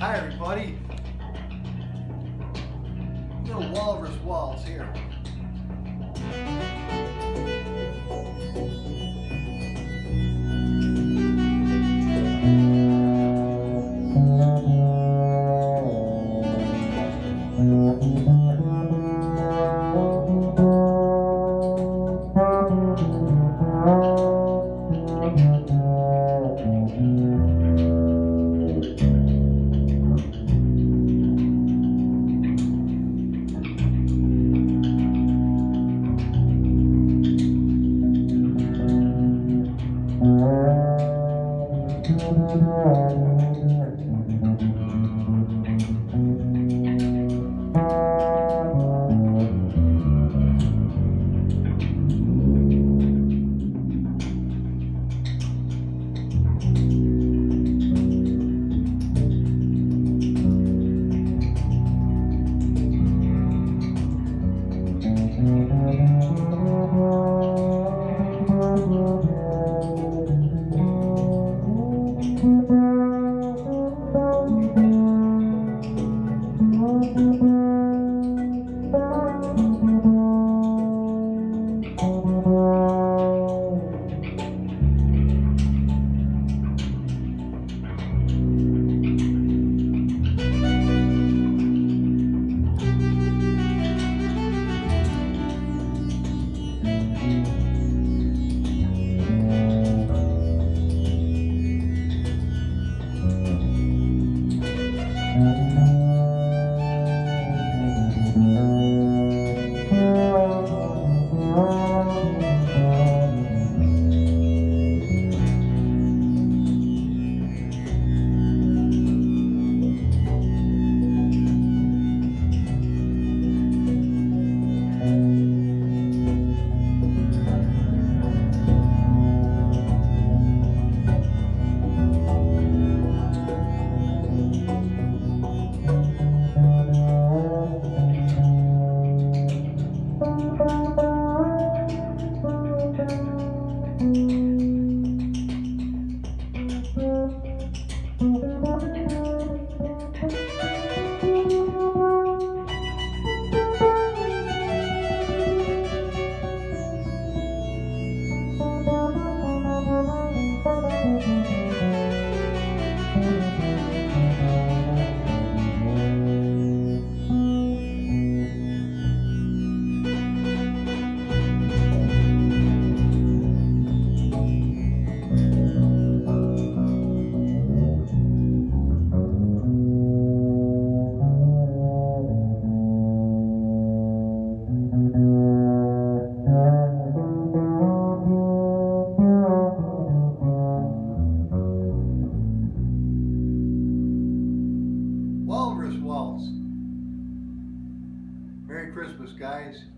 Hi everybody. Little walrus walls here. Guys.